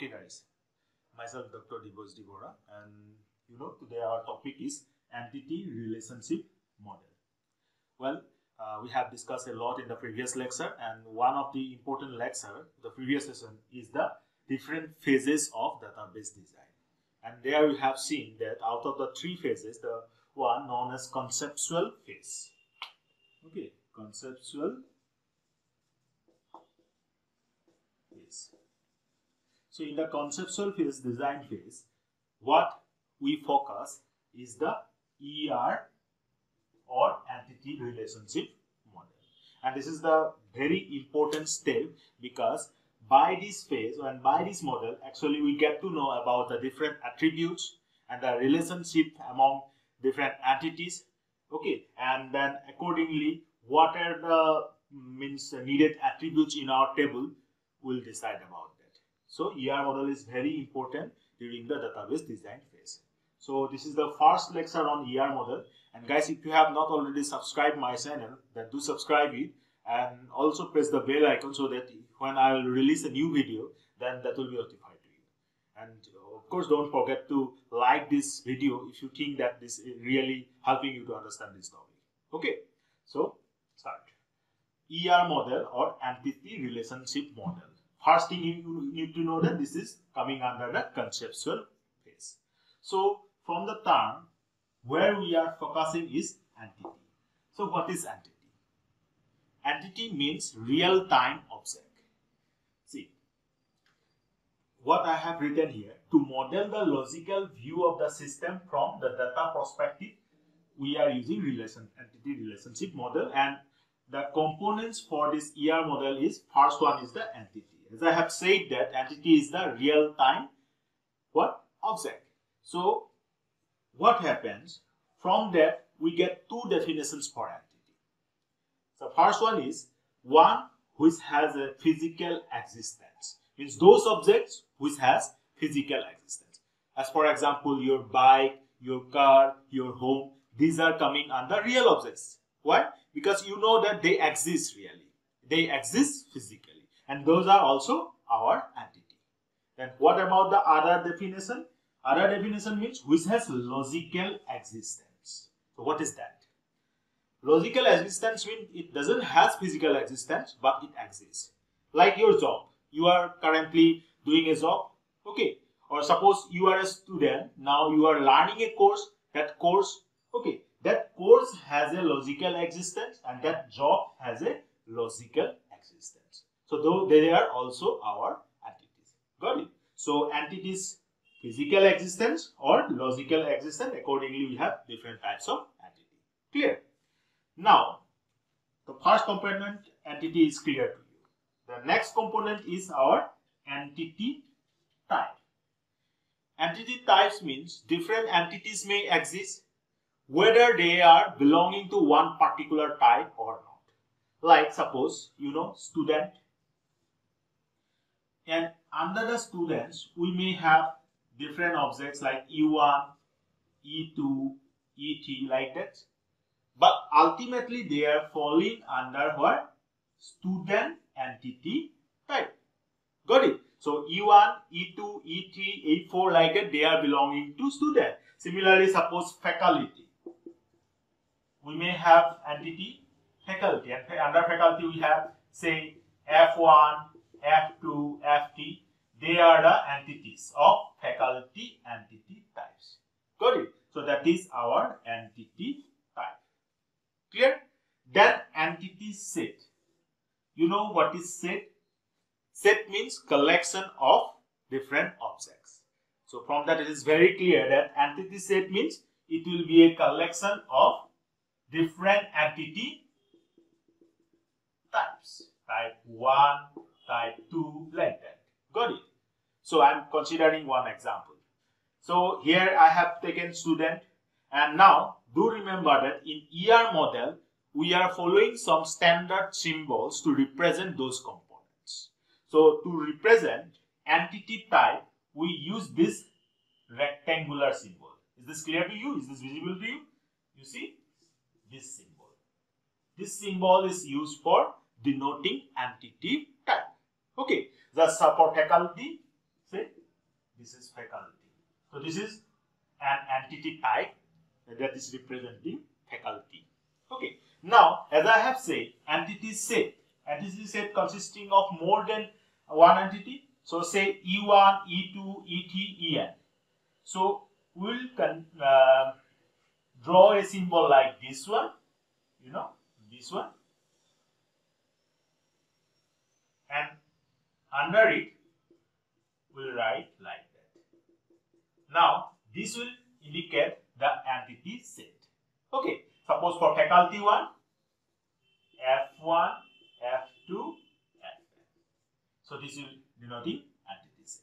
Okay guys, myself Dr. Dibya Jyoti Bora and you know today our topic is entity relationship model. Well, uh, we have discussed a lot in the previous lecture and one of the important lecture, the previous session is the different phases of database design. And there we have seen that out of the three phases, the one known as conceptual phase. Okay, conceptual phase. So in the conceptual phase, design phase, what we focus is the ER or entity relationship model. And this is the very important step because by this phase and by this model, actually we get to know about the different attributes and the relationship among different entities. Okay, and then accordingly, what are the means needed attributes in our table, we'll decide about. So ER model is very important during the database design phase. So this is the first lecture on ER model. And guys, if you have not already subscribed my channel, then do subscribe it and also press the bell icon so that when I will release a new video, then that will be notified to you. And uh, of course, don't forget to like this video if you think that this is really helping you to understand this topic. Okay, so start. ER model or entity relationship model. First thing you need to know that this is coming under the conceptual phase. So from the term where we are focusing is entity. So what is entity? Entity means real-time object. See, what I have written here, to model the logical view of the system from the data perspective, we are using relation entity relationship model and the components for this ER model is first one is the entity. As I have said that entity is the real-time what object. So what happens from that we get two definitions for entity. The first one is one which has a physical existence means those objects which has physical existence. As for example your bike, your car, your home these are coming under real objects. Why? Because you know that they exist really. They exist physically and those are also our entity. Then what about the other definition? Other definition means which has logical existence. So what is that? Logical existence means it doesn't have physical existence but it exists. Like your job. You are currently doing a job. Okay. Or suppose you are a student. Now you are learning a course. That course. Okay. That course has a logical existence and that job has a logical existence. So though they are also our entities. Got it? So entities physical existence or logical existence accordingly we have different types of entity. Clear? Now, the first component entity is clear to you. The next component is our entity type. Entity types means different entities may exist whether they are belonging to one particular type or not. Like suppose, you know, student and under the students we may have different objects like E1, E2, E3 like that but ultimately they are falling under what? Student entity type. Got it? So E1, E2, E3, E4 like that they are belonging to student. Similarly, suppose faculty. We may have entity faculty and under faculty we have say F1, F2, Ft. They are the entities of faculty entity types. Got it? So that is our entity type. Clear? Then entity set. You know what is set? Set means collection of different objects. So from that it is very clear that entity set means it will be a collection of different entity types. Type 1, type 2, like. Got it? So I am considering one example. So here I have taken student and now do remember that in ER model, we are following some standard symbols to represent those components. So to represent entity type, we use this rectangular symbol. Is this clear to you? Is this visible to you? You see this symbol. This symbol is used for denoting entity. Okay, the support faculty, say this is faculty. So this is an entity type that is representing faculty. Okay. Now, as I have said, entity set. Entity set consisting of more than one entity. So say E1, E2, E3, En. So we'll uh, draw a symbol like this one, you know, this one. And under it, we'll write like that. Now, this will indicate the entity set. Okay, suppose for faculty 1, F1, F2, Fn. So this will denoting entity set.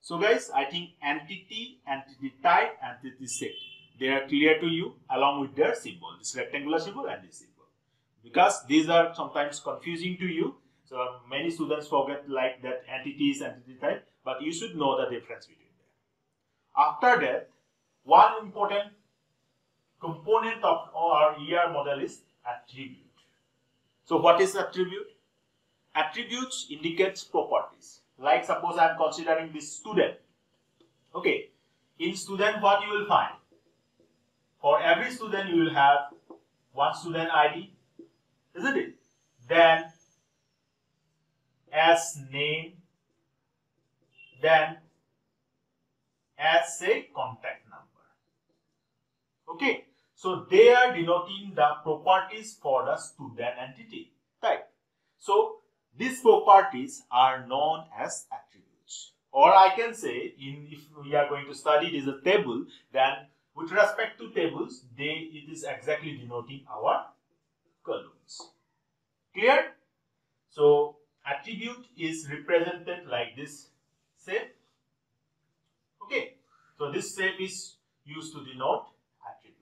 So guys, I think entity, entity type, entity set, they are clear to you along with their symbol, this rectangular symbol and this symbol. Because these are sometimes confusing to you. So many students forget like that entities, entity type, but you should know the difference between them. After that, one important component of our ER model is attribute. So what is attribute? Attributes indicates properties. Like suppose I am considering this student. Okay. In student what you will find? For every student you will have one student ID. Isn't it? Then as name. Then as say contact number. Okay, so they are denoting the properties for the student entity type. So these properties are known as attributes. Or I can say, in if we are going to study it is a table, then with respect to tables, they it is exactly denoting our columns. Clear? So attribute is represented like this shape. Okay. So this shape is used to denote attribute.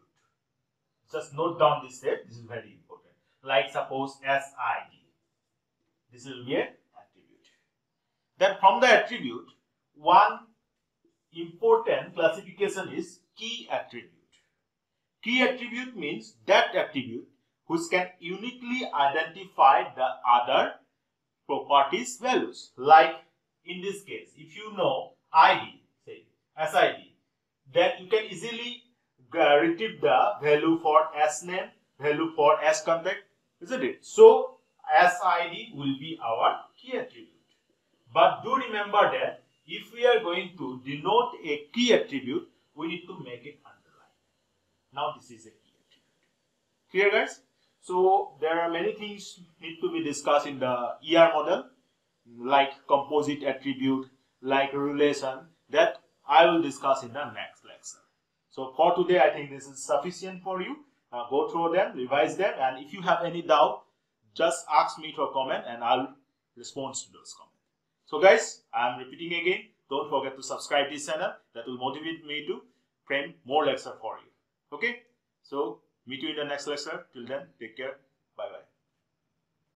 just note down this step. This is very important. Like suppose SID. This will be an attribute. Then from the attribute, one important classification is key attribute. Key attribute means that attribute which can uniquely identify the other properties values. Like in this case, if you know ID, say SID, then you can easily retrieve the value for S name, value for S contact, isn't it? So SID will be our key attribute. But do remember that if we are going to denote a key attribute, we need to make it underline. Now this is a key attribute. Clear guys? So there are many things need to be discussed in the ER model like composite attribute, like relation that I will discuss in the next lecture. So for today, I think this is sufficient for you. Uh, go through them, revise them, and if you have any doubt, just ask me to a comment and I'll respond to those comments. So guys, I'm repeating again, don't forget to subscribe this channel. That will motivate me to frame more lecture for you. Okay? So, meet you in the next lecture. Till then, take care.